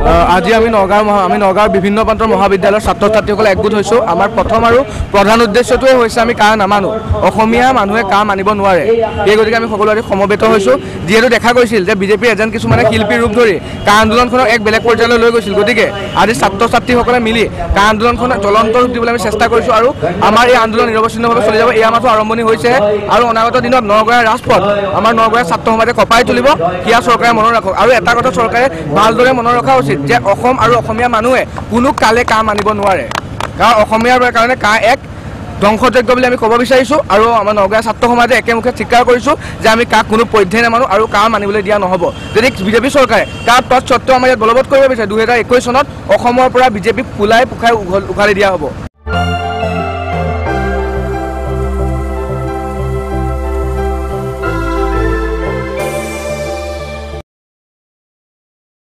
আজি আমি নগাঁৱৰ মহা আমি নগাঁৱৰ বিভিন্ন প্ৰান্তৰ মহাবিদ্যালয়ৰ ছাত্ৰ ছাত্ৰীসকলে একগোট হৈছোঁ। আমাৰ প্ৰথম আৰু প্ৰধান উদ্দেশ্যটোৱে হৈছে আমি কাৰ নামানো। অসমীয়া মানুহে কাৰ মানিব নোৱাৰে। সেই গতিকে আমি সকলো আজি সমবেত হৈছোঁ। যিহেতু দেখা গৈছিল যে বিজেপিৰ এজেণ্ট কিছুমানে শিল্পীৰ ৰূপ ধৰি কা আন্দোলনখনক এক বেলেগ পৰ্যায়লৈ লৈ গৈছিল। গতিকে আজি ছাত্ৰ ছাত্ৰীসকলে মিলি কা আন্দোলনখনক জ্বলন্ত ৰূপ দিবলৈ আমি চেষ্টা কৰিছোঁ আৰু আমাৰ এই আন্দোলন নিৰৱচ্ছিন্নভাৱে চলি যাব। এয়া মাত্ৰ আৰম্ভণি হৈছেহে আৰু অনাগত দিনত নগঞাৰ ৰাজপথ আমাৰ নগঞাৰ ছাত্ৰ সমাজে কঁপাই তুলিব। সেয়া চৰকাৰে মনত ৰাখক। আৰু এটা কথা চৰকাৰে ভালদৰে মনত ৰখা উচিত। যে অসম আৰু অসমীয়া মানুহে কোনো কালে কা মানিব নোৱাৰে। কাৰণ অসমীয়াৰ কাৰণে কা এক ধ্বংসযোগ্য বুলি আমি ক'ব বিচাৰিছোঁ আৰু আমাৰ নগাঁৱৰ ছাত্ৰ সমাজে একেমুখে স্বীকাৰ কৰিছোঁ যে আমি কাক কোনো পধ্যেই নামানো আৰু কা মানিবলৈ দিয়া নহ'ব। যদি বিজেপি চৰকাৰে কাৰ তৎ স্বত্তেও আমাৰ ইয়াত বলবৎ কৰিব বিচাৰে দুহেজাৰ একৈছ চনত অসমৰ পৰা বিজেপিক ফুলাই পোখাই উঘালি দিয়া হ'ব।